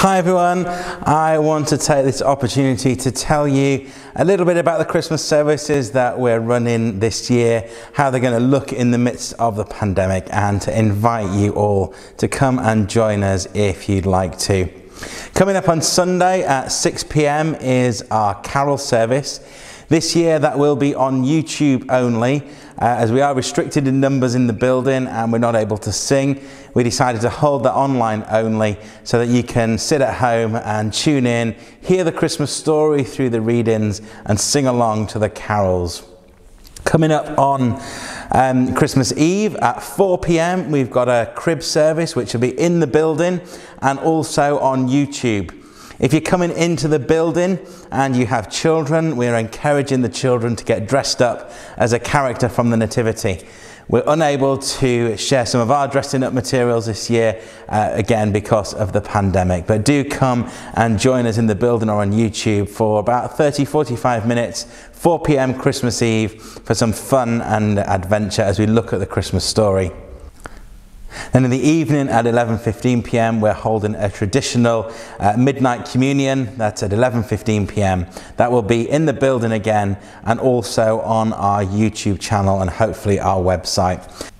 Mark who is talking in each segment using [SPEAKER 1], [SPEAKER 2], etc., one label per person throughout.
[SPEAKER 1] Hi everyone, I want to take this opportunity to tell you a little bit about the Christmas services that we're running this year, how they're going to look in the midst of the pandemic, and to invite you all to come and join us if you'd like to. Coming up on Sunday at 6 pm is our carol service. This year that will be on YouTube only as we are restricted in numbers in the building and we're not able to sing. We decided to hold that online only so that you can sit at home and tune in, hear the Christmas story through the readings and sing along to the carols. Coming up on um, Christmas Eve at 4 pm, we've got a crib service which will be in the building and also on YouTube. If you're coming into the building and you have children, we're encouraging the children to get dressed up as a character from the Nativity. We're unable to share some of our dressing up materials this year, uh, again because of the pandemic. But do come and join us in the building or on YouTube for about 30 45 minutes, 4 pm Christmas Eve, for some fun and adventure as we look at the Christmas story. Then in the evening at 11:15 p.m. we're holding a traditional uh, midnight communion. That's at 11:15 p.m. That will be in the building again and also on our YouTube channel and hopefully our website.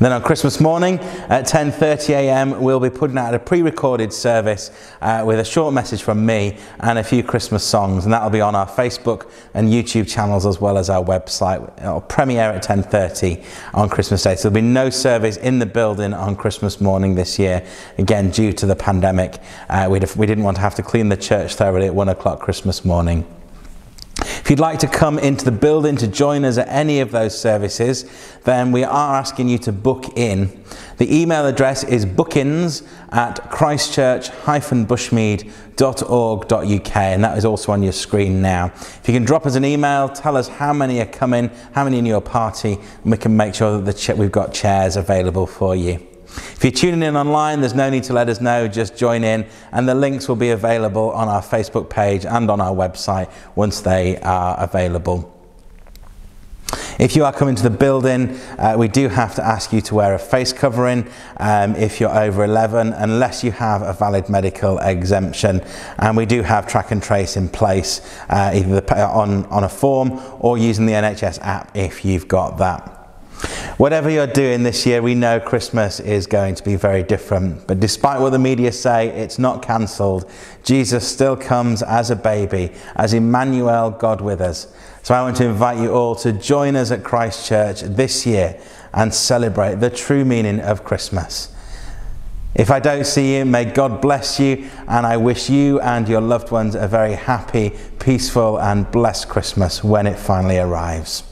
[SPEAKER 1] Then on Christmas morning at 10:30 a.m. we'll be putting out a pre-recorded service uh, with a short message from me and a few Christmas songs, and that'll be on our Facebook and YouTube channels as well as our website. It'll premiere at 10:30 on Christmas Day. So there'll be no service in the building on Christmas morning this year, again due to the pandemic. Uh, we didn't want to have to clean the church thoroughly at one o'clock Christmas morning. If you'd like to come into the building to join us at any of those services, then we are asking you to book in. The email address is bookins at christchurch-bushmead.org.uk and that is also on your screen now. If you can drop us an email, tell us how many are coming, how many in your party, and we can make sure that we've got chairs available for you. If you're tuning in online, there's no need to let us know, just join in, and the links will be available on our Facebook page and on our website once they are available. If you are coming to the building, uh, we do have to ask you to wear a face covering um, if you're over 11, unless you have a valid medical exemption. And we do have track and trace in place, uh, either on, on a form or using the NHS app if you've got that. Whatever you're doing this year, we know Christmas is going to be very different. But despite what the media say, it's not cancelled. Jesus still comes as a baby, as Emmanuel, God with us. So I want to invite you all to join us at Christ Church this year and celebrate the true meaning of Christmas. If I don't see you, may God bless you, and I wish you and your loved ones a very happy, peaceful, and blessed Christmas when it finally arrives.